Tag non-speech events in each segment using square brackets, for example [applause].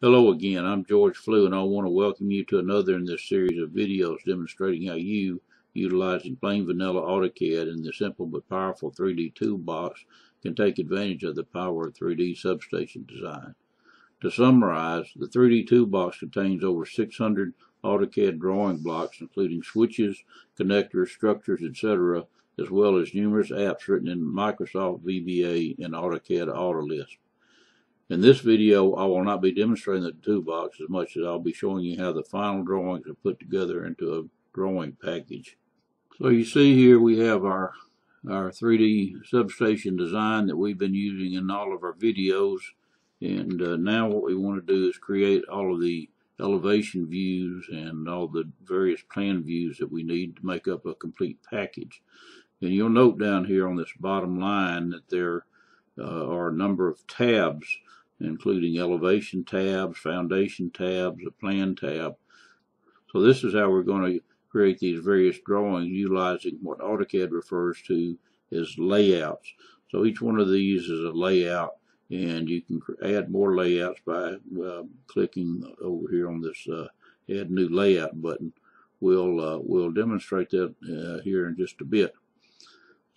Hello again, I'm George Flew and I want to welcome you to another in this series of videos demonstrating how you, utilizing plain vanilla AutoCAD and the simple but powerful 3D toolbox, can take advantage of the power of 3D substation design. To summarize, the 3D toolbox contains over 600 AutoCAD drawing blocks including switches, connectors, structures, etc., as well as numerous apps written in Microsoft VBA and AutoCAD Autolisp. In this video, I will not be demonstrating the toolbox as much as I'll be showing you how the final drawings are put together into a drawing package. So you see here we have our our 3D substation design that we've been using in all of our videos and uh, now what we want to do is create all of the elevation views and all the various plan views that we need to make up a complete package. And you'll note down here on this bottom line that there uh, are a number of tabs including elevation tabs, foundation tabs, a plan tab. So this is how we're going to create these various drawings utilizing what AutoCAD refers to as layouts. So each one of these is a layout and you can add more layouts by uh, clicking over here on this uh, add new layout button. We'll, uh, we'll demonstrate that uh, here in just a bit.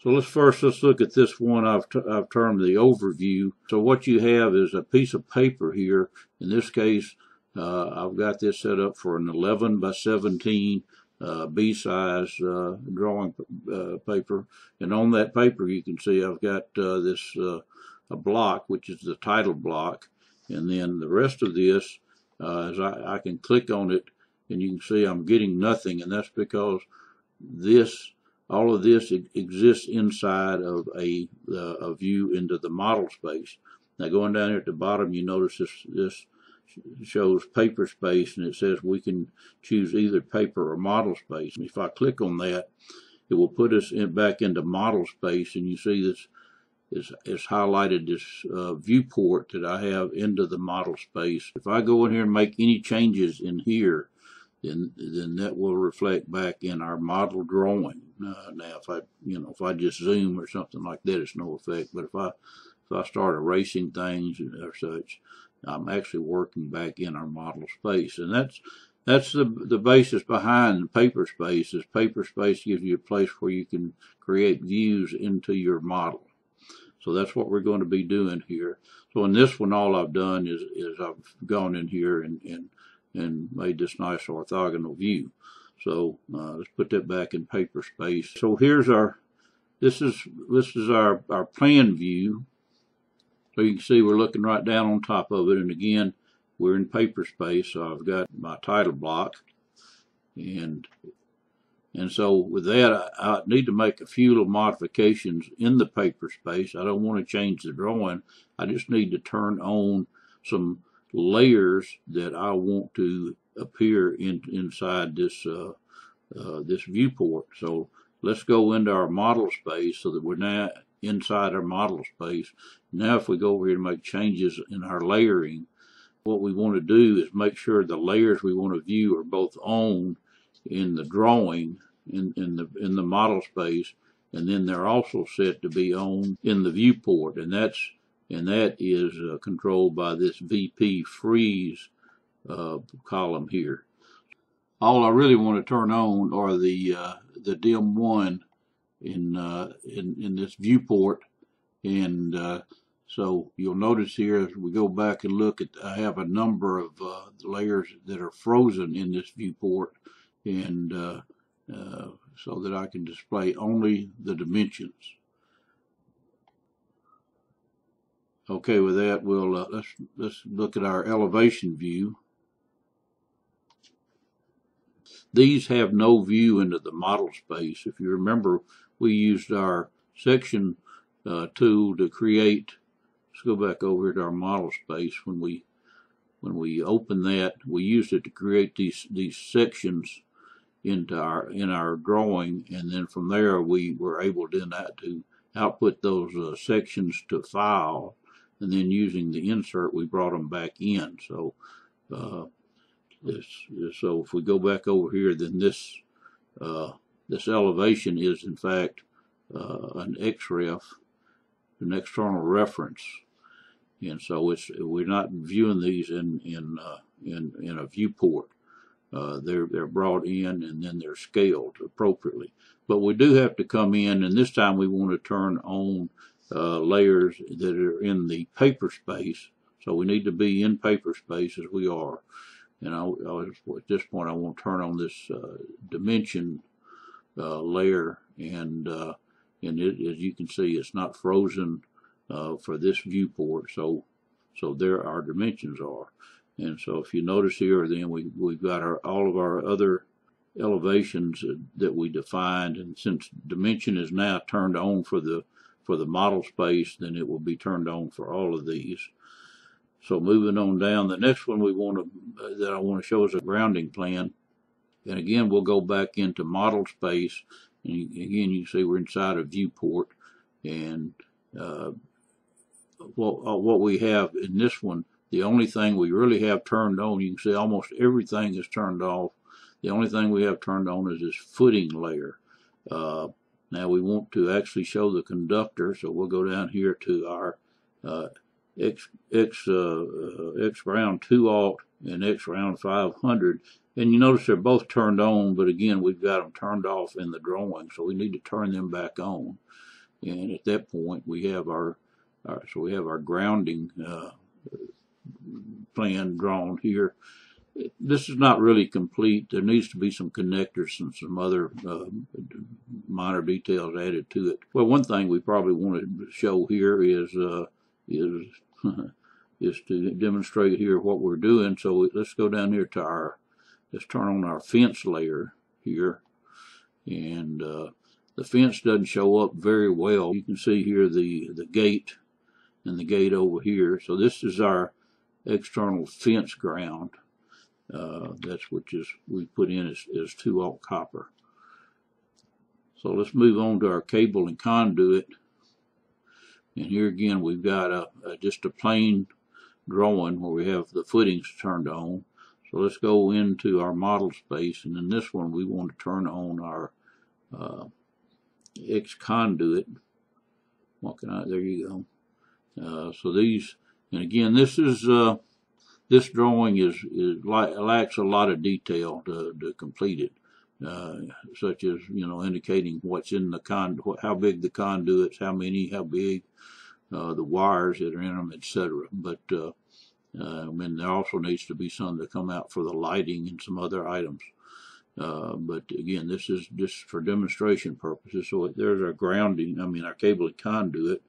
So let's first let's look at this one I've, I've termed the overview. So what you have is a piece of paper here. In this case, uh, I've got this set up for an 11 by 17 uh, B-size uh, drawing uh, paper. And on that paper, you can see I've got uh, this uh, a block, which is the title block. And then the rest of this, is I, I can click on it, and you can see I'm getting nothing. And that's because this all of this exists inside of a, uh, a view into the model space. Now going down here at the bottom, you notice this, this shows paper space and it says we can choose either paper or model space. And if I click on that, it will put us in, back into model space and you see this is, is highlighted this uh, viewport that I have into the model space. If I go in here and make any changes in here, then then that will reflect back in our model drawing. Uh, now, if I you know if I just zoom or something like that, it's no effect. But if I if I start erasing things or such, I'm actually working back in our model space, and that's that's the the basis behind paper space. Is paper space gives you a place where you can create views into your model. So that's what we're going to be doing here. So in this one, all I've done is is I've gone in here and and and made this nice orthogonal view. So uh, let's put that back in paper space. So here's our, this is this is our, our plan view. So you can see we're looking right down on top of it. And again, we're in paper space. So I've got my title block. And and so with that, I, I need to make a few little modifications in the paper space. I don't want to change the drawing. I just need to turn on some layers that I want to appear in, inside this uh, uh, this viewport. So let's go into our model space so that we're now inside our model space. Now if we go over here to make changes in our layering, what we want to do is make sure the layers we want to view are both on in the drawing in, in the in the model space and then they're also set to be on in the viewport and that's and that is uh, controlled by this VP freeze uh, column here. All I really want to turn on are the uh, the dim one in uh, in in this viewport, and uh, so you'll notice here as we go back and look at, I have a number of uh, layers that are frozen in this viewport, and so that I can display only the dimensions. Okay, with that, we'll uh, let's let's look at our elevation view. These have no view into the model space. If you remember, we used our section uh, tool to create. Let's go back over to our model space. When we when we open that, we used it to create these these sections into our in our drawing, and then from there we were able then to output those uh, sections to file and then using the insert we brought them back in so uh, this, so if we go back over here then this uh, this elevation is in fact uh, an XREF an external reference and so it's we're not viewing these in in uh, in in a viewport. Uh, they're they're brought in and then they're scaled appropriately. But we do have to come in, and this time we want to turn on uh, layers that are in the paper space. So we need to be in paper space as we are. And I, I at this point, I want to turn on this uh, dimension uh, layer, and uh, and it, as you can see, it's not frozen uh, for this viewport. So so there our dimensions are. And so if you notice here, then we, we've got our, all of our other elevations that we defined. And since dimension is now turned on for the, for the model space, then it will be turned on for all of these. So moving on down, the next one we want to, uh, that I want to show is a grounding plan. And again, we'll go back into model space. And again, you see we're inside a viewport. And uh, what, uh, what we have in this one the only thing we really have turned on, you can see almost everything is turned off. The only thing we have turned on is this footing layer. Uh, now we want to actually show the conductor, so we'll go down here to our uh, X, X, uh, uh X round 2 aught and X round 500. And you notice they're both turned on, but again, we've got them turned off in the drawing, so we need to turn them back on. And at that point, we have our, our so we have our grounding uh, plan drawn here. This is not really complete. There needs to be some connectors and some other uh, minor details added to it. Well, one thing we probably want to show here is uh, is [laughs] is to demonstrate here what we're doing. So let's go down here to our let's turn on our fence layer here, and uh, the fence doesn't show up very well. You can see here the the gate and the gate over here. So this is our external fence ground. Uh, that's which is we put in as, as 2 aught copper. So let's move on to our cable and conduit. And here again we've got a, a, just a plain drawing where we have the footings turned on. So let's go into our model space and in this one we want to turn on our uh, X conduit. What can I, there you go. Uh, so these and again, this is uh, this drawing is, is lacks a lot of detail to, to complete it, uh, such as you know indicating what's in the con, how big the conduits, how many, how big, uh, the wires that are in them, etc. But uh, uh, I mean, there also needs to be some to come out for the lighting and some other items. Uh, but again, this is just for demonstration purposes. So there's our grounding, I mean, our cable conduit.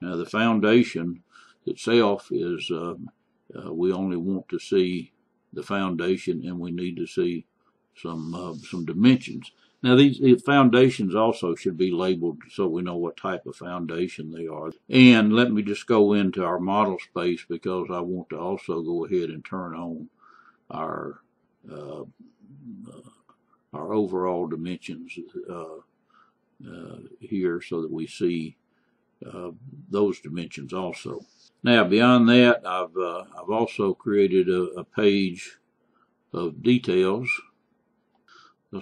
Now the foundation itself is uh, uh, we only want to see the foundation and we need to see some uh, some dimensions. Now these foundations also should be labeled so we know what type of foundation they are. And let me just go into our model space because I want to also go ahead and turn on our uh, uh, our overall dimensions uh, here so that we see those dimensions also. Now, beyond that, I've, uh, I've also created a, a, page of details.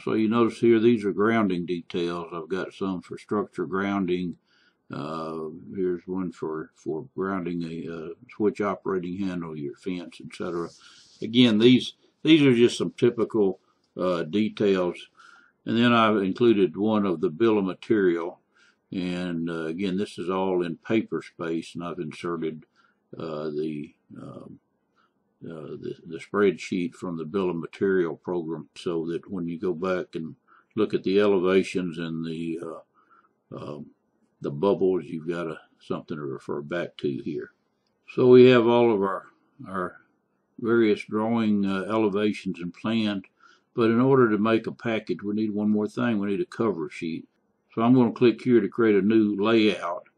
So you notice here, these are grounding details. I've got some for structure grounding. Uh, here's one for, for grounding a uh, switch operating handle, your fence, etc. Again, these, these are just some typical uh, details. And then I've included one of the bill of material and uh, again, this is all in paper space, and I've inserted uh, the, um, uh, the, the spreadsheet from the bill of material program, so that when you go back and look at the elevations and the uh, um, the bubbles, you've got a, something to refer back to here. So we have all of our our various drawing uh, elevations and plans, but in order to make a package, we need one more thing. We need a cover sheet. So I'm going to click here to create a new layout.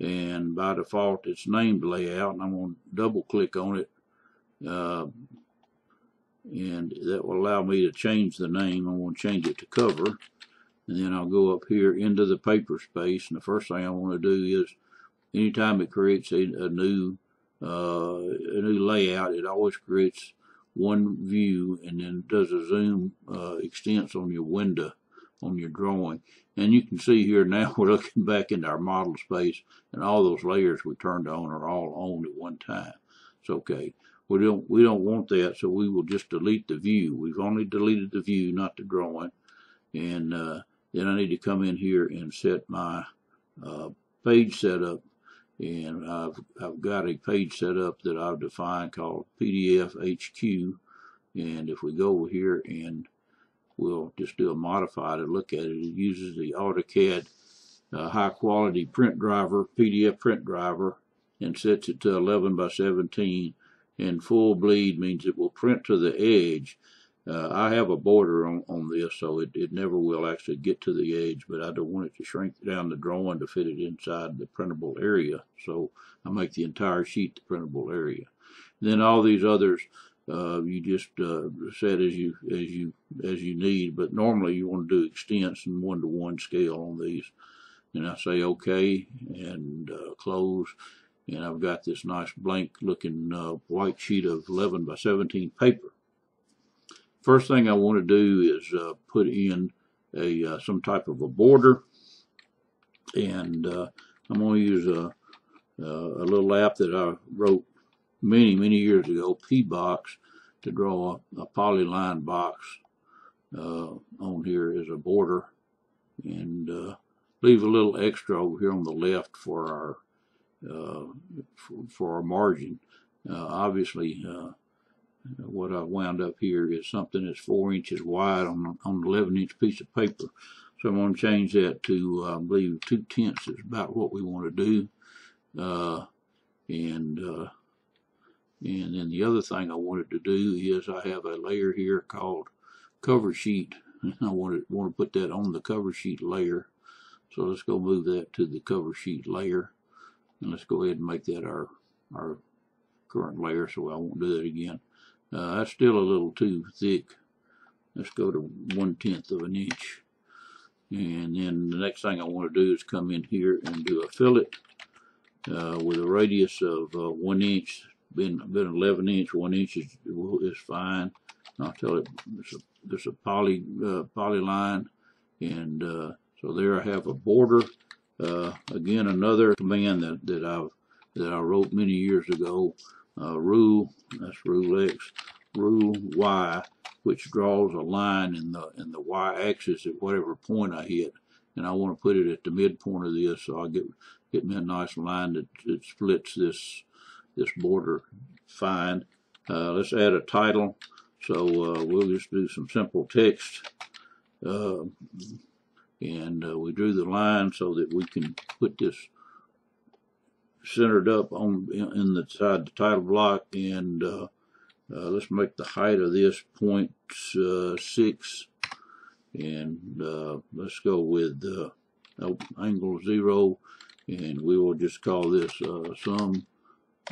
And by default, it's named layout. And I'm going to double click on it. Uh, and that will allow me to change the name. I'm going to change it to cover. And then I'll go up here into the paper space. And the first thing I want to do is anytime it creates a, a new uh, a new layout, it always creates one view and then does a zoom uh, extents on your window on your drawing. And you can see here now [laughs] we're looking back into our model space and all those layers we turned on are all on at one time. It's okay. We don't we don't want that, so we will just delete the view. We've only deleted the view, not the drawing. And uh, then I need to come in here and set my uh, page setup. And I've I've got a page setup that I've defined called PDF HQ. And if we go over here and we'll just do a modified and look at it, it uses the AutoCAD uh, high quality print driver, PDF print driver, and sets it to 11 by 17 and full bleed means it will print to the edge. Uh, I have a border on, on this, so it, it never will actually get to the edge, but I don't want it to shrink down the drawing to fit it inside the printable area. So I make the entire sheet the printable area. then all these others, uh, you just uh, set as you as you as you need. But normally you want to do extents and one to one scale on these. And I say OK and uh, close and I've got this nice blank looking uh, white sheet of 11 by 17 paper. First thing I want to do is uh, put in a uh, some type of a border and I'm going to use a, a little app that I wrote many many years ago, P-Box, to draw a, a polyline box uh, on here as a border and uh, leave a little extra over here on the left for our uh, for, for, our margin. Uh, obviously, uh, what I've wound up here is something that's four inches wide on, on an 11 inch piece of paper. So I'm going to change that to, I believe, two tenths is about what we want to do. Uh, and uh, and then the other thing I wanted to do is I have a layer here called cover sheet. I want to, want to put that on the cover sheet layer. So let's go move that to the cover sheet layer. And let's go ahead and make that our, our current layer so I won't do that again. Uh, that's still a little too thick. Let's go to one tenth of an inch. And then the next thing I want to do is come in here and do a fillet uh, with a radius of uh, one inch. Been been 11 inch, one inch is, is fine. I'll tell it it's a, there's a poly uh, polyline, and uh, so there I have a border uh, again, another command that, that I that I wrote many years ago, uh, rule, that's rule X, rule Y, which draws a line in the in the Y axis at whatever point I hit. And I want to put it at the midpoint of this so I get get me a nice line that, that splits this this border fine. Uh, let's add a title. So uh, we'll just do some simple text. Uh, and we drew the line so that we can put this centered up on in the side the title block and uh, uh, let's make the height of this point uh, six and let's go with angle zero and we will just call this some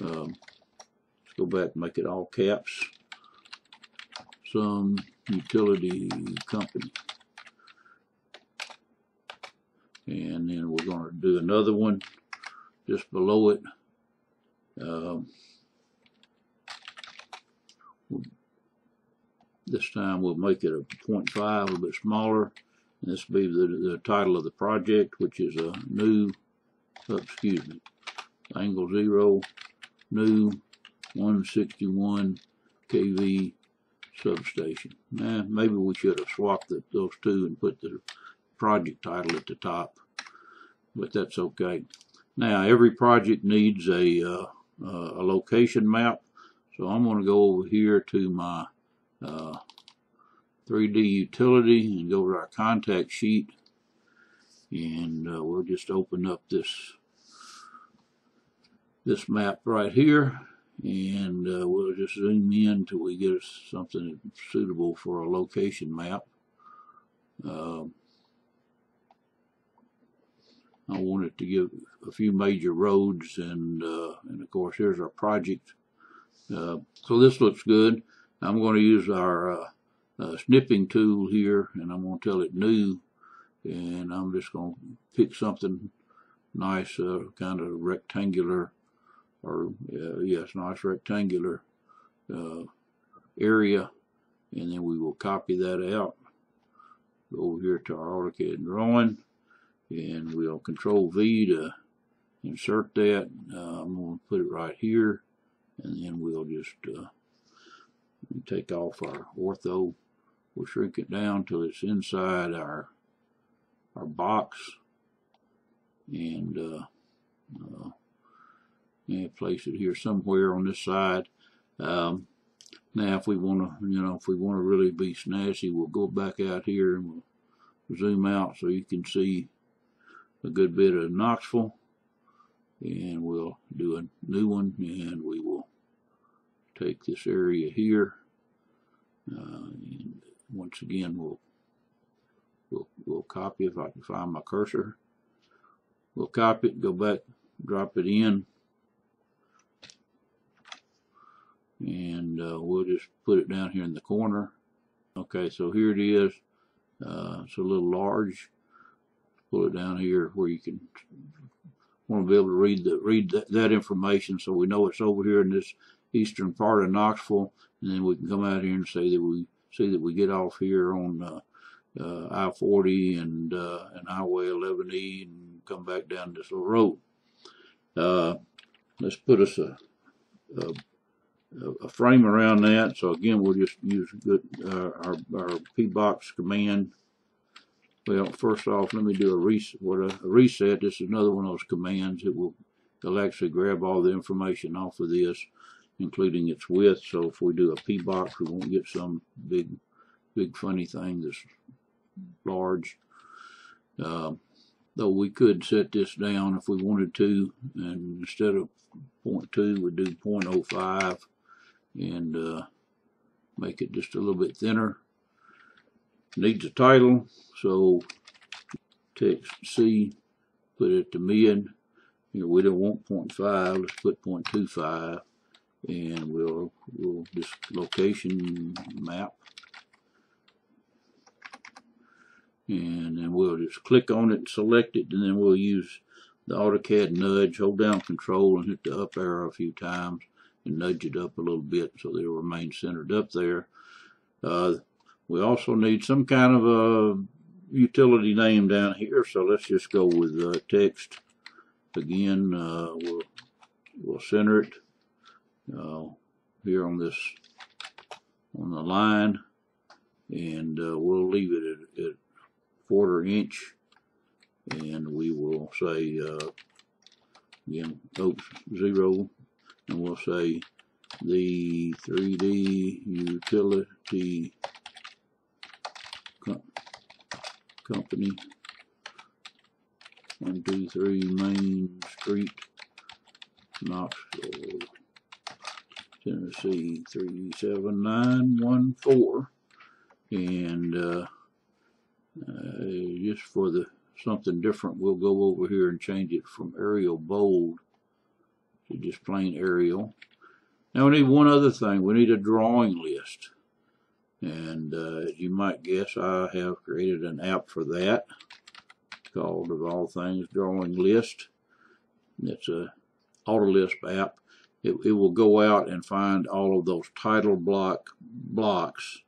um, let's go back and make it all caps. Some utility company. And then we're going to do another one just below it. Um, this time we'll make it a 0.5 a little bit smaller. And this will be the, the title of the project which is a new oh, excuse me angle zero new 161 kV substation. Nah, maybe we should have swapped the, those two and put the project title at the top, but that's okay. Now, every project needs a, uh, uh, a location map, so I'm going to go over here to my uh, 3D utility and go to our contact sheet, and uh, we'll just open up this this map right here and uh, we'll just zoom in until we get something suitable for a location map. Uh, I wanted to give a few major roads and uh, and of course here's our project. Uh, so this looks good. I'm going to use our uh, uh, snipping tool here and I'm going to tell it new and I'm just going to pick something nice kind of rectangular or yes nice rectangular area and then we will copy that out go over here to our AutoCAD drawing and we'll control V to insert that. Uh, I'm going to put it right here and then we'll just uh, take off our ortho. We'll shrink it down till it's inside our our box and uh, uh, and place it here somewhere on this side. Um, now, if we want to, you know, if we want to really be snazzy, we'll go back out here and we'll zoom out so you can see a good bit of Knoxville. And we'll do a new one and we will take this area here. Uh, and once again, we'll, we'll, we'll copy if I can find my cursor. We'll copy it, go back, drop it in. And uh, we'll just put it down here in the corner. Okay, so here it is. Uh, it's a little large. Pull it down here where you can want to be able to read the read that, that information so we know it's over here in this eastern part of Knoxville and then we can come out here and say that we see that we get off here on uh, uh, I-40 and uh, and Highway 11E and come back down this little road. Uh, let's put us a, a, a frame around that. So again, we'll just use good, uh, our our P-box command. Well, first off, let me do a reset. What a, a reset. This is another one of those commands. It will it'll actually grab all the information off of this including its width. So if we do a P box, we won't get some big, big funny thing that's large. Uh, though we could set this down if we wanted to, and instead of 0.2, we'd do 0.05 and uh, make it just a little bit thinner. Needs a title, so text C, put it to mid. You know, we don't want 0.5, let's put 0.25 and we'll we'll this location map and then we'll just click on it select it and then we'll use the AutoCAD nudge hold down control and hit the up arrow a few times nudge it up a little bit so they'll remain centered up there. Uh, we also need some kind of a utility name down here so let's just go with uh, text. Again uh, we'll, we'll center it uh, here on this on the line and uh, we'll leave it at, at quarter inch and we will say uh, again oops zero and we'll say the 3D utility co company. One two three Main Street Knoxville Tennessee 37914 and uh, uh, just for the something different we'll go over here and change it from Arial bold to just plain Arial now we need one other thing. We need a drawing list. And uh, as you might guess I have created an app for that called of all things drawing list. It's a Autolisp app. It, it will go out and find all of those title block blocks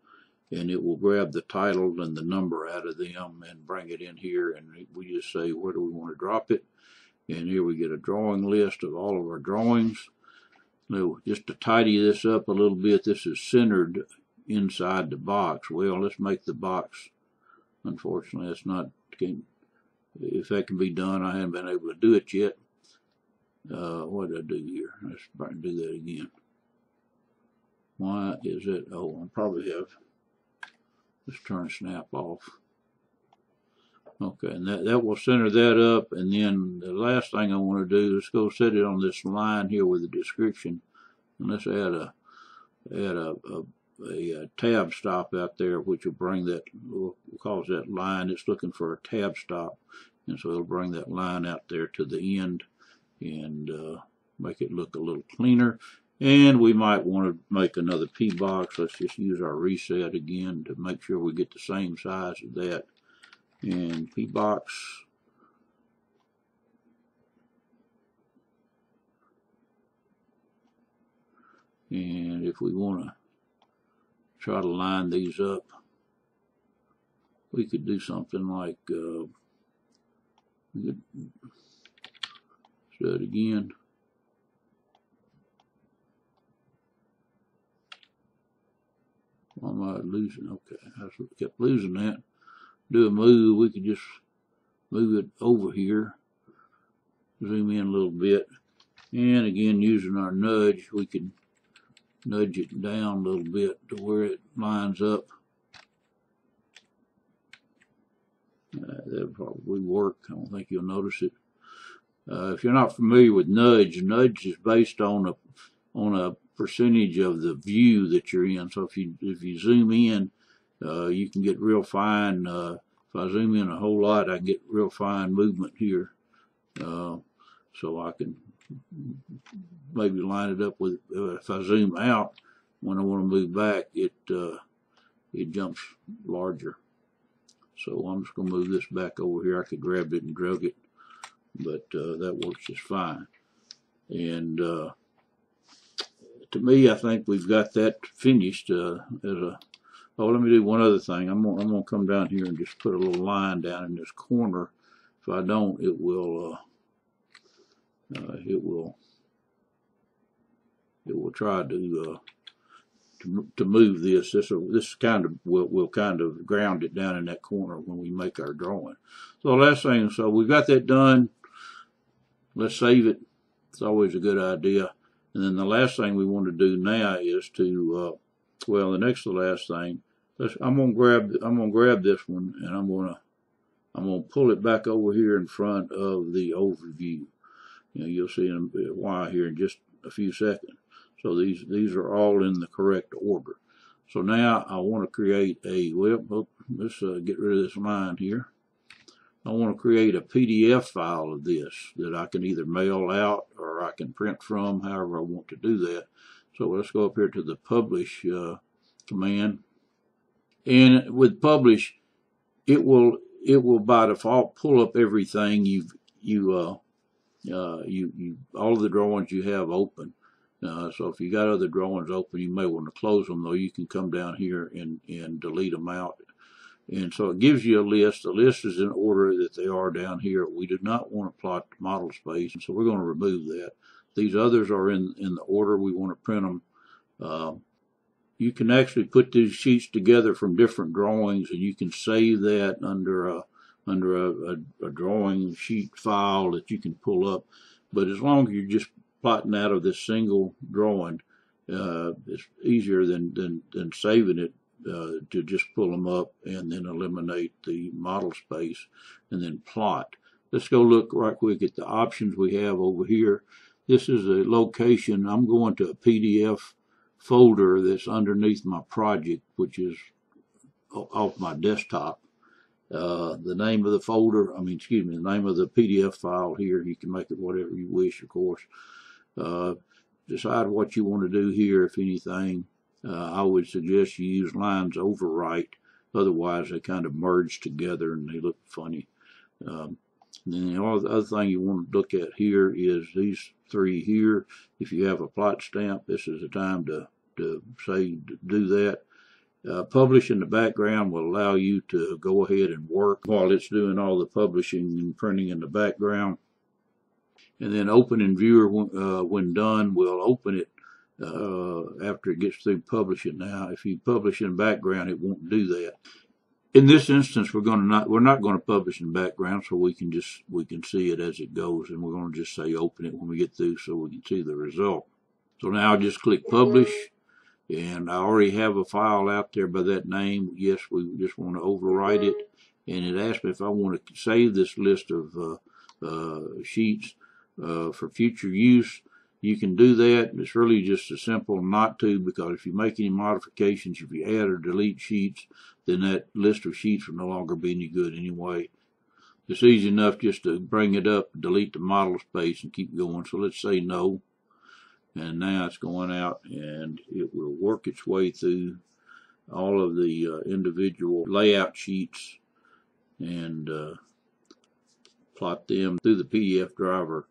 and it will grab the title and the number out of them and bring it in here and we just say where do we want to drop it and here we get a drawing list of all of our drawings now just to tidy this up a little bit this is centered inside the box well let's make the box unfortunately that's not if that can be done I haven't been able to do it yet uh, what did I do here? Let's try and do that again. Why is it? Oh, I probably have. Let's turn snap off. Okay, and that, that will center that up. And then the last thing I want to do is go set it on this line here with the description. And let's add a add a, a, a, a tab stop out there, which will bring that, we'll call that line. It's looking for a tab stop. And so it'll bring that line out there to the end and uh, make it look a little cleaner. And we might want to make another P box. Let's just use our reset again to make sure we get the same size of that. And P box. And if we want to try to line these up we could do something like, uh, we could do it again. Why am I losing? Okay, I kept losing that. Do a move, we could just move it over here. Zoom in a little bit. And again, using our nudge, we can nudge it down a little bit to where it lines up. Uh, that'll probably work. I don't think you'll notice it. Uh, if you're not familiar with nudge, nudge is based on a on a percentage of the view that you're in. So if you if you zoom in, uh, you can get real fine. Uh, if I zoom in a whole lot, I get real fine movement here. Uh, so I can maybe line it up with uh, if I zoom out when I want to move back, it uh, it jumps larger. So I'm just going to move this back over here. I could grab it and drag it, but uh, that works just fine. And uh, to me, I think we've got that finished uh, as a. Oh, let me do one other thing. I'm gonna, I'm gonna come down here and just put a little line down in this corner. If I don't, it will uh, uh, it will it will try to uh, to, to move this. This this kind of will will kind of ground it down in that corner when we make our drawing. So the last thing, so we've got that done. Let's save it. It's always a good idea. And then the last thing we want to do now is to, uh, well, the next to last thing, I'm gonna grab, I'm gonna grab this one and I'm gonna, I'm gonna pull it back over here in front of the overview. You know, you'll see why here in just a few seconds. So these, these are all in the correct order. So now I want to create a, well, let's uh, get rid of this line here. I want to create a PDF file of this that I can either mail out or I can print from, however I want to do that. So let's go up here to the publish uh, command. And with publish, it will it will by default pull up everything you've you uh, uh, you you all of the drawings you have open. Uh, so if you got other drawings open, you may want to close them. Though you can come down here and and delete them out and so it gives you a list. The list is in order that they are down here. We do not want to plot model space, and so we're going to remove that. These others are in, in the order we want to print them. You can actually put these sheets together from different drawings, and you can save that under a under a, a, a drawing sheet file that you can pull up. But as long as you're just plotting out of this single drawing, uh, it's easier than, than, than saving it uh, to just pull them up and then eliminate the model space and then plot. Let's go look right quick at the options we have over here. This is a location. I'm going to a PDF folder that's underneath my project, which is off my desktop. Uh, the name of the folder, I mean, excuse me, the name of the PDF file here, you can make it whatever you wish, of course. Uh, decide what you want to do here, if anything uh, I would suggest you use lines overwrite. Otherwise, they kind of merge together and they look funny. Um, then the other thing you want to look at here is these three here. If you have a plot stamp, this is the time to, to say to do that. Uh, publish in the background will allow you to go ahead and work while it's doing all the publishing and printing in the background. And then open in viewer uh, when done will open it uh, after it gets through publishing. Now, if you publish in background, it won't do that. In this instance, we're going to not we're not going to publish in background, so we can just we can see it as it goes, and we're going to just say open it when we get through, so we can see the result. So now I just click publish, and I already have a file out there by that name. Yes, we just want to overwrite it, and it asks me if I want to save this list of uh, uh, sheets uh, for future use you can do that. It's really just as simple not to because if you make any modifications, if you add or delete sheets, then that list of sheets will no longer be any good anyway. It's easy enough just to bring it up, delete the model space, and keep going. So let's say no. And now it's going out and it will work its way through all of the uh, individual layout sheets and uh, plot them through the PDF driver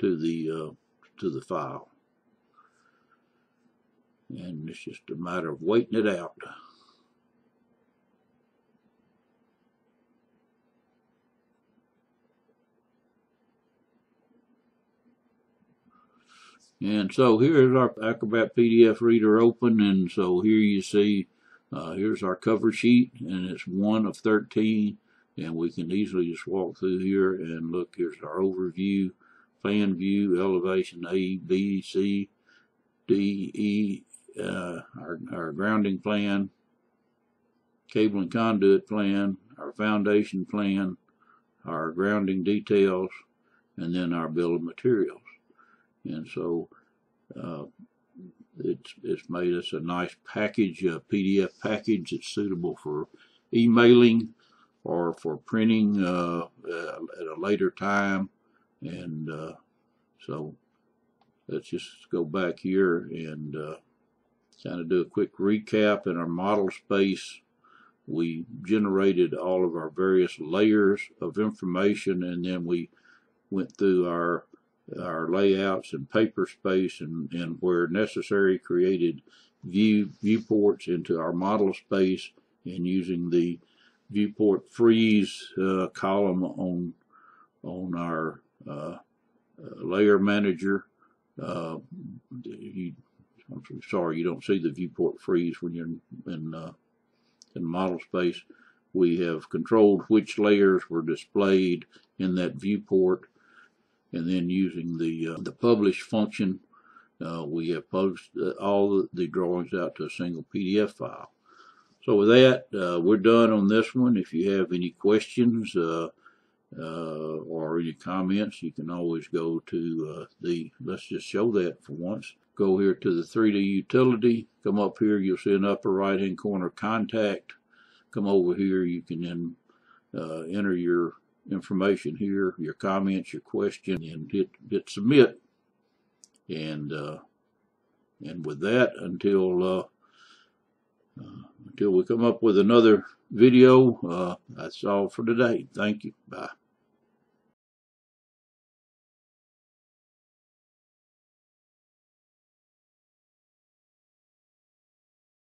to the uh, to the file. And it's just a matter of waiting it out. And so here's our Acrobat PDF reader open. And so here you see, uh, here's our cover sheet and it's one of 13. And we can easily just walk through here and look, here's our overview plan view, elevation A, B, C, D, E, uh, our, our grounding plan, cable and conduit plan, our foundation plan, our grounding details, and then our bill of materials. And so uh, it's, it's made us a nice package, a PDF package that's suitable for emailing or for printing uh, at a later time. And uh, so let's just go back here and uh, kind of do a quick recap in our model space. We generated all of our various layers of information and then we went through our our layouts and paper space and, and where necessary created view viewports into our model space and using the viewport freeze uh, column on on our layer manager uh, you, I'm sorry you don't see the viewport freeze when you're in, in, uh, model space we have controlled which layers were displayed in that viewport and then using the uh, the publish function uh, we have published uh, all the drawings out to a single PDF file. So with that, uh, we're done on this one. If you have any questions uh, uh, or any comments, you can always go to the, let's just show that for once. Go here to the 3D utility, come up here, you'll see an upper right hand corner contact. Come over here, you can then enter your information here, your comments, your question, and hit hit submit. And uh, and with that, until uh, uh, until we come up with another video, uh, that's all for today. Thank you. Bye.